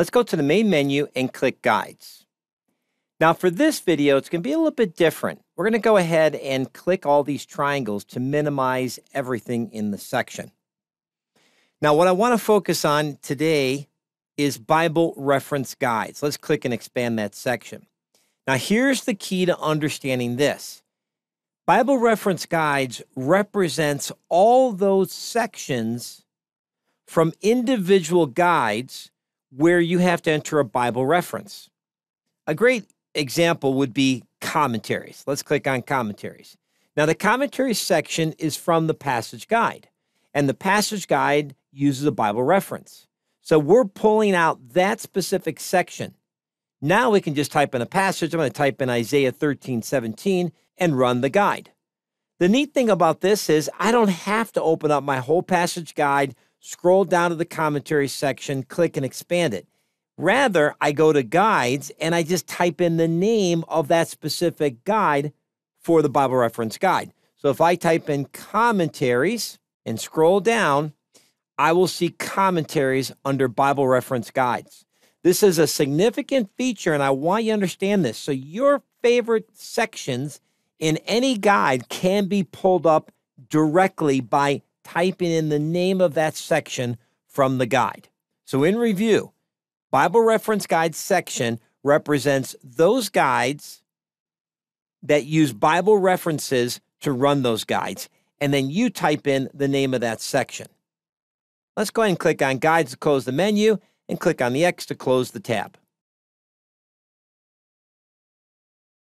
Let's go to the main menu and click Guides. Now for this video, it's going to be a little bit different. We're going to go ahead and click all these triangles to minimize everything in the section. Now what I want to focus on today is Bible reference guides. Let's click and expand that section. Now here's the key to understanding this. Bible reference guides represents all those sections from individual guides where you have to enter a Bible reference. A great example would be commentaries. Let's click on commentaries. Now, the commentary section is from the passage guide, and the passage guide uses a Bible reference. So we're pulling out that specific section. Now we can just type in a passage. I'm going to type in Isaiah 13, 17 and run the guide. The neat thing about this is I don't have to open up my whole passage guide, scroll down to the commentary section, click and expand it. Rather, I go to guides and I just type in the name of that specific guide for the Bible reference guide. So if I type in commentaries and scroll down, I will see commentaries under Bible reference guides. This is a significant feature, and I want you to understand this. So, your favorite sections in any guide can be pulled up directly by typing in the name of that section from the guide. So, in review, Bible Reference Guide section represents those guides that use Bible references to run those guides, and then you type in the name of that section. Let's go ahead and click on Guides to close the menu and click on the X to close the tab.